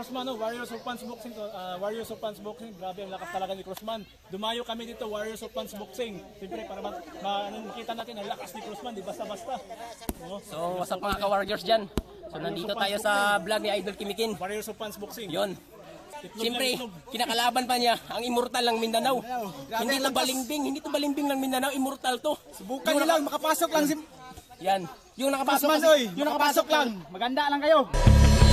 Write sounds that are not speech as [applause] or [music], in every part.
Crossman, no? Warriors of Pants Boxing to. ah, Warriors of Pants Boxing. Grabe ang lakas talaga ni Crossman. Dumayo kami dito, Warriors of Pants Boxing. Siyempre, para ma, ma ano, makita natin ang lakas ni Crossman, di basta-basta. No? So, what's up mga ka-warriors dyan? So, nandito tayo sa vlog ni Idol Kimikin. Warriors of Pants Boxing. Yon. Itlog Siyempre, kinakalaban pa niya ang immortal ng Mindanao. Hindi to balimbing, hindi to balimbing ng Mindanao, immortal to. Subukan nyo lang, makapasok lang si Yan. Yung nakapasok kasi- oy. Yung nakapasok lang. Maganda lang kayo.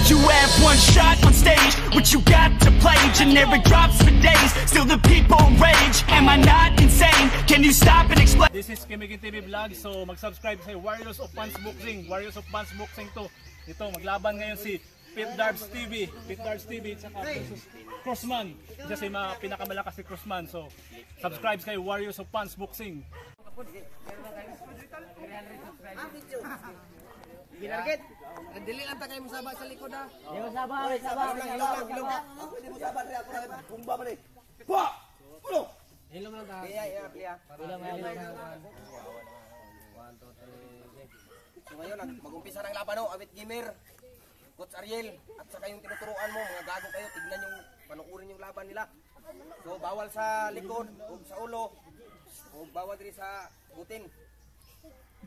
You have one shot stage, what you got to play? Generic drops for days, still the people rage. Am I not insane? Can you stop and explain? This is Kimigin TV Vlog. So mag-subscribe sa Warriors of Pants Boxing. Warriors of Pants Boxing to. Ito, maglaban ngayon si Pit Darbs TV. Pit Darbs TV tsaka versus Crossman. Isa si mga pinakamalakas si Crossman. So subscribe kay Warriors of Pants Boxing. Ginarget. Dili lang ta kayo musaba sa likod ha. So ngayon, mag-umpisa ng laban no, Awit Gamer, Coach Ariel, at saka yung tinuturuan mo, mga gago kayo, tignan yung, panuurin yung laban nila. So bawal sa likod, o sa ulo, o bawal din sa butin.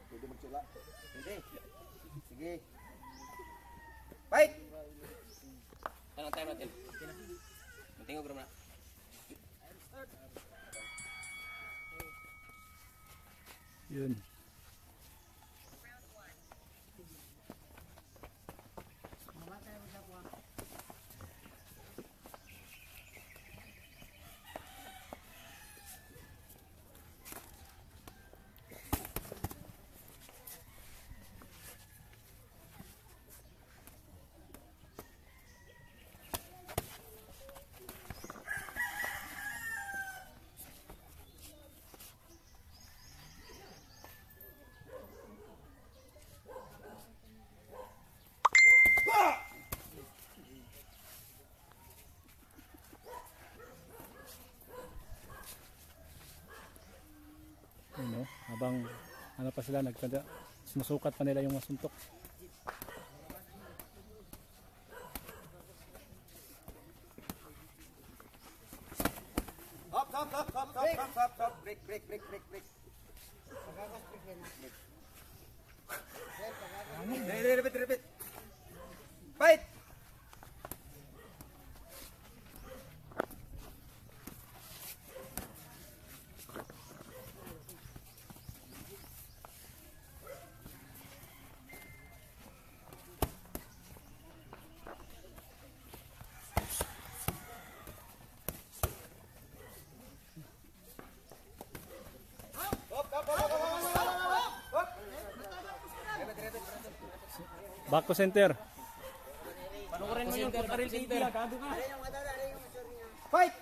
Pwede magsula? Pwede. Sige. Fight! Anong time natin? Tingog rin na. Yun. Ano, habang ano pa sila nagtanda, sinusukat pa nila yung mga suntok. Hop, hop, hop, hop, hop, hop, hop, hop. Break, break, break, break, break. Repeat, repeat, repeat. Fight! Back to center. Panuorin mo yung Ariel TV, gago ka. Fight!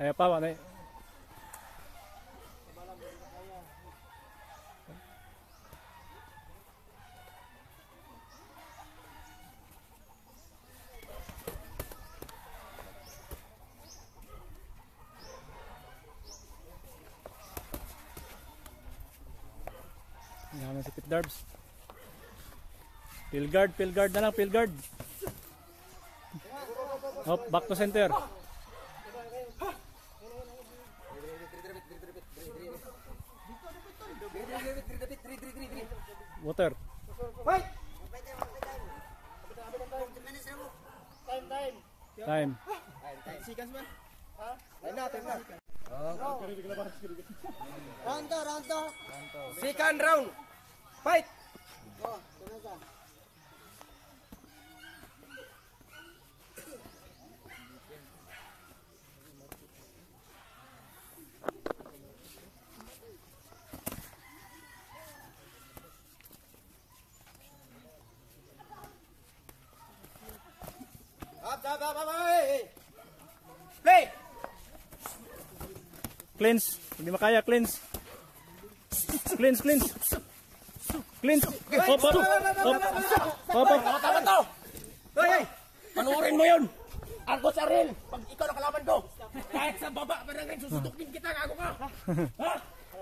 Kaya pa, ano eh. Yan si Pit Darbs. Field guard, field guard na lang, field guard. Hop, back to center. Water. Fight! Time. Sikas man. Ha? Time na, time na. Round to, round to. Second round. Fight! Play! Cleanse. Hindi makaya, cleanse. Cleanse, cleanse. Cleanse. Hop, hop. Hop, hop, hop. Tama to! Hoy, hey! Panuorin mo yun! Ang Coach Ariel, pag ikaw nakalaban ko, kahit sa baba, parang rin susutok din kita, gago ka! Ha?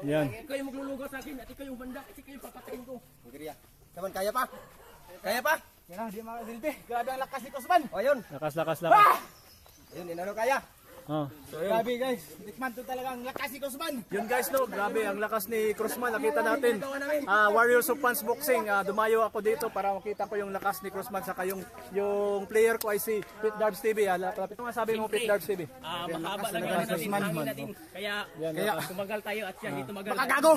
Yan. Ikaw yung maglulugaw sa akin at ikaw yung banda, at ikaw yung papatayin ko. Giriya. Naman, kaya pa? Kaya pa? Yan na, di makasilbi. Grabe ang lakas ni Kusman. O yun, Lakas, lakas, lakas. yun, inano kaya. Oh. Grabe guys, tikman to talaga ang lakas ni Kusman. Yun guys no, grabe ang lakas ni Crossman. Nakita natin. Ah, Warriors of Pants Boxing. Ah, dumayo ako dito para makita ko yung lakas ni Crossman saka yung yung player ko ay si Pit Darbs TV. Ah, lapit mo sabi mo Pit Darbs TV. Ah, mahaba lang naman natin, hangin natin. Kaya, kaya tumagal tayo at yan, dito tumagal. Makagago!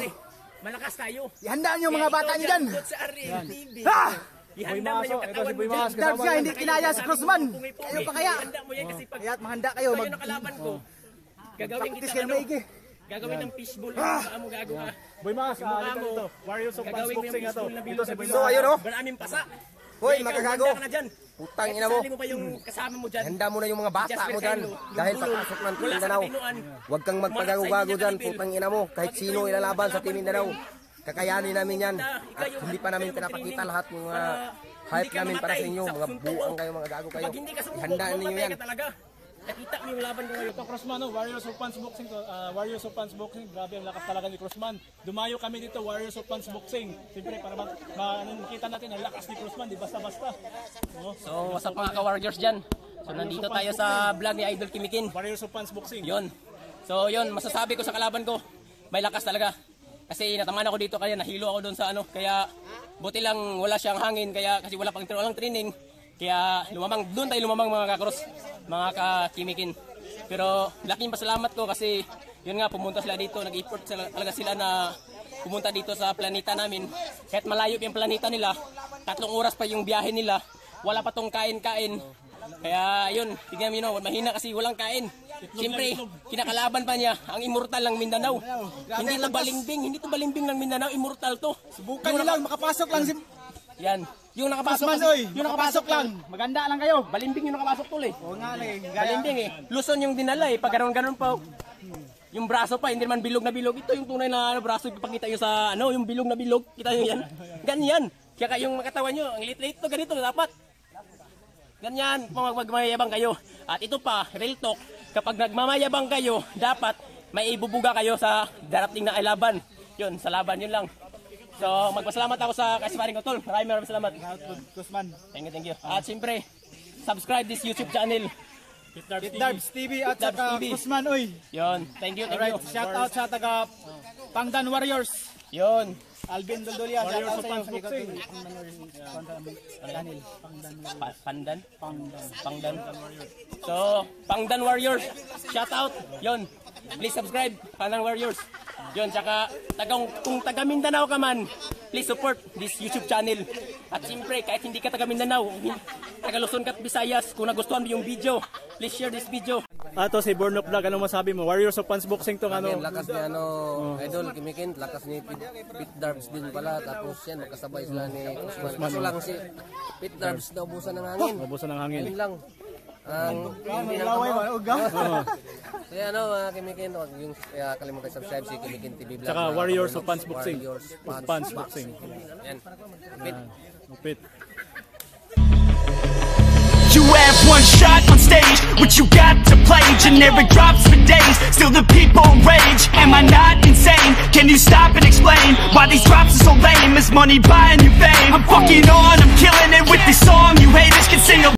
Malakas tayo. Ihandaan yung mga bata niyo dyan. Sa Ariel TV. Ha! Ihanda mo yung Ito katawan mo dyan. Darbs nga, hindi kinaya si Kusman. Kayo pa kaya? Ihanda mo yan kasi pag Kaya't mahanda kayo. kayo Mag nakalaban ko, gagawin practice kita ano, gagawin ng fishball. Ano mo gago ka? Boy Mas, ah, dito, dito. Warriors of Pants Gagawin mo yung Boxing na to. Ito si Boy So, Mas. ayun oh. Maraming pasa. Hoy, dyan. Putang ina mo. Mo pa yung kasama mo dyan. Handa mo na yung mga bata mo dyan. Yung Dahil papasok ng Mindanao. Huwag kang magpagago-gago dyan, putang ina mo. Kahit sino ilalaban sa Team Mindanao. Kakayanin namin yan. At hindi pa namin pinapakita lahat ng mga hype namin para sa inyo. Mga buang kayo, mga gago kayo. Ihandaan ninyo yan. Nakita mo yung laban ko ngayon. Ito Crossman, no? Warriors of Pants Boxing to. Ah, Warriors of Pants Boxing. Grabe ang lakas talaga ni Crossman. Dumayo kami dito, Warriors of Pants Boxing. Siyempre, para ma- ma- makita natin ang lakas ni Crossman, di basta-basta. No? So, what's up mga ka-warriors dyan? So, nandito tayo sa vlog ni Idol Kimikin. Warriors of Pants Boxing. Yun. So, yun, masasabi ko sa kalaban ko, may lakas talaga. Kasi natamaan ako dito kaya nahilo ako doon sa ano, kaya buti lang wala siyang hangin kaya kasi wala pang walang training. Kaya lumamang doon tayo lumamang mga kakros, mga kakimikin. Pero laking pasalamat ko kasi yun nga pumunta sila dito, nag-effort talaga sila na pumunta dito sa planeta namin. Kahit malayo yung planeta nila, tatlong oras pa yung biyahe nila, wala pa tong kain-kain. Kaya yun, tignan mo yun, mahina kasi walang kain. Siyempre, kinakalaban pa niya ang immortal ng Mindanao. Hindi to balimbing, hindi to balimbing ng Mindanao, immortal to. Subukan nyo lang, makapasok lang si Yan. Yung nakapasok kasi- oy. Yung nakapasok lang. Maganda lang kayo. Balimbing yung nakapasok tol eh. Oo nga eh. Balimbing eh. Luzon yung dinala eh. Pag ganun-ganun pa. Yung braso pa, hindi naman bilog na bilog. Ito yung tunay na ano, braso. Ipapakita nyo sa ano, yung bilog na bilog. Kita nyo yan. Ganyan. Kaya yung katawan nyo, ang liit-liit to, ganito dapat. Ganyan, pag magmamayabang kayo. At ito pa, real talk, kapag nagmamayabang kayo, dapat may ibubuga kayo sa darating na laban. Yun, sa laban, yun lang. So, magpasalamat ako sa kasiparing ko, tol. Maraming maraming salamat. Kusman. Thank you, thank you. At siyempre, subscribe this YouTube channel. Darbs TV at saka TV. Kusman oy. Yon, thank you, thank Alright, you. shout out sa taga Pangdan Warriors. Yon, Alvin Doldolia, shout out of sa iyo. Pants Boxing. Daniel, Pangdan pa- Pandan, Pangdan. Pangdan. So, Pangdan Warriors, shout out. Yon, please subscribe, Pangdan Warriors. Yon, tsaka tagang, kung taga Mindanao ka man, please support this YouTube channel. At siyempre, kahit hindi ka taga Mindanao, taga Luzon ka at Visayas, kung nagustuhan mo yung video, please share this video. Ato si Bornok Vlog, anong masabi mo? Warriors of Pants Boxing to, ano? Yan, lakas ni ano, Idol Kimikin, lakas ni Pit, Pit Darbs din pala. Tapos yan, magkasabay sila ni Usman. Kaso lang si Pit Darbs na ubusan ng hangin. Mabusan ng hangin. Yun lang. Ang hindi ng uga. Kaya [laughs] ano, mga Kimikin, huwag yung kaya kalimutan subscribe si Kimikin TV Vlog. Tsaka Warriors of Pants Boxing. Warriors Of Pants Boxing. Yan. Pit. Upit. One shot on stage, what you got to play? Generic drops for days, still the people rage. Am I not insane? Can you stop and explain why these drops are so lame? Is money buying you fame? I'm fucking on, I'm killing it with this song. You haters can sing a